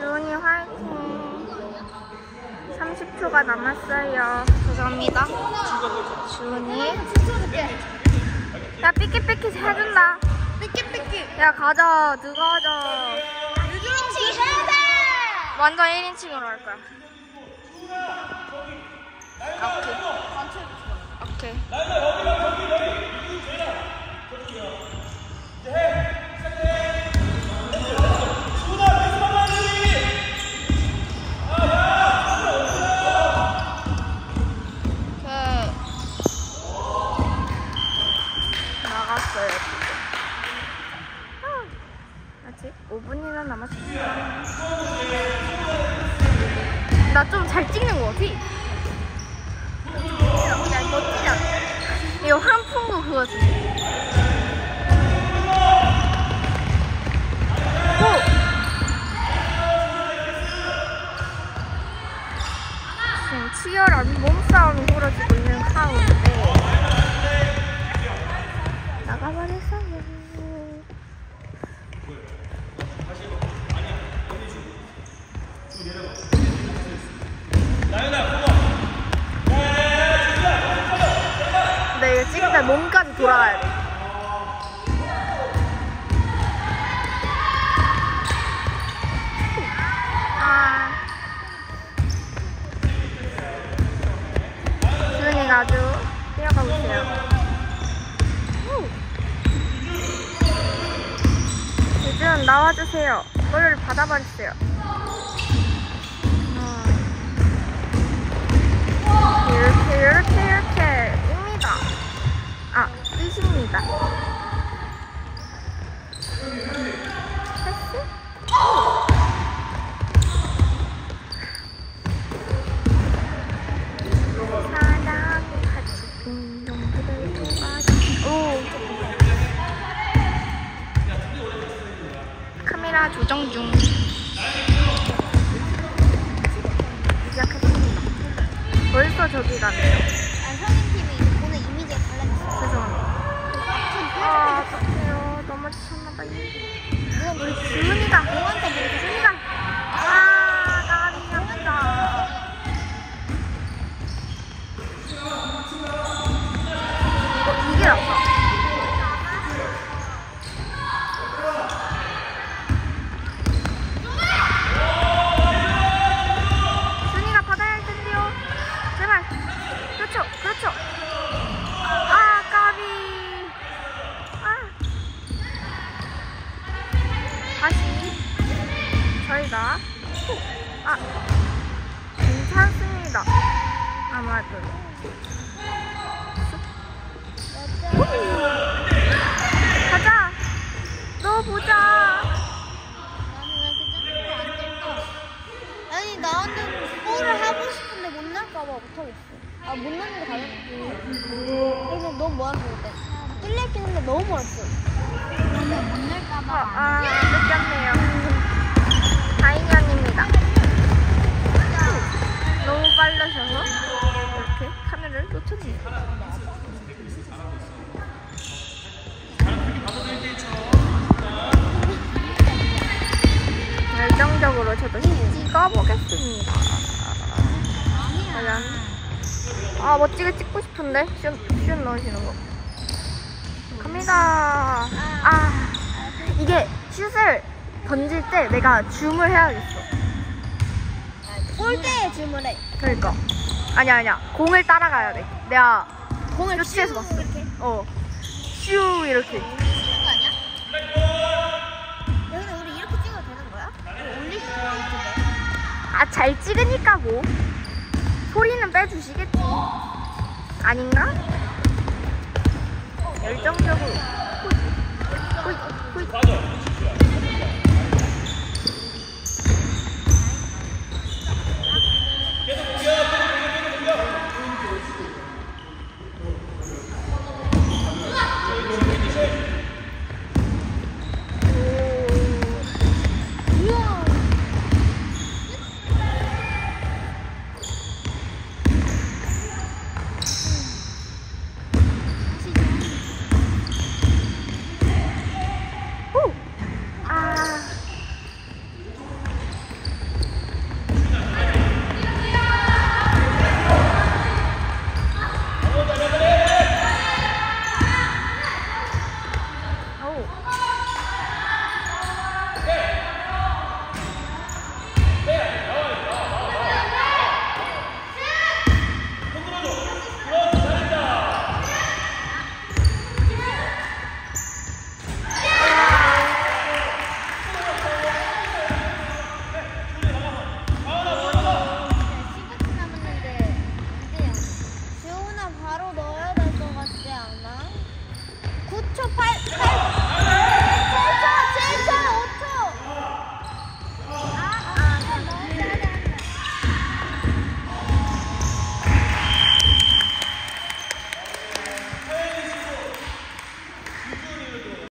주은이 화이팅. 30초가 남았어요. 죄송합니다. 주은이. 야, 삐끼삐끼 해준다. 삐끼삐끼. 야, 가자. 누가 하자. 1인칭 해야 돼. 완전 1인칭으로 할 거야. 오케이. 오케이. 오케이. 나갔어요, 지금. 아, 아직 5분이나 남았습니다. 나 좀 잘 찍는 거 같아. 야, 멋지지 않아? 이거 환풍구 그거지. 오! 지금 치열한 몸싸움이 벌어지고 있는 가운데 나가버렸어요. 때 몸까지 돌아가야 돼. 아. 주은이가 아주 뛰어가고 있어요. 우. 유준 나와주세요. 볼을 받아버렸어요. 이렇게 이렇게 카메라 조정 중. 시작했습니다. 벌써 저기 가네요. 다시 저희가 아 괜찮습니다. 아마도. 가자. 너 보자. 아니 나 혼자 골을 하고 싶은데 못 날까봐 못하겠어. 아못 넣는 거 가야지 그래서 너 뭐하는 건데? 1렙 했는데 너무 멀었어. 아, 아, 느꼈네요. 다행이 아닙니다. 너무 빨라셔서 이렇게 카메라를 놓쳤네요. 열정적으로 저도 찍어보겠습니다. 아 멋지게 찍고 싶은데 슛, 슛 넣으시는 거. 갑니다. 아 이게 슛을 던질 때 내가 줌을 해야겠어. 골대에 주문해. 그러니까. 아니야 아니야. 공을 따라가야 돼. 내가 공을 쇼츠에서 쭉 봤어. 이렇게. 어슈? 여기는 우리 이렇게 같은데. 아잘 찍으니까 뭐. 소리는 빼주시겠지. 아닌가? 열정적으로. 호이 호이 호이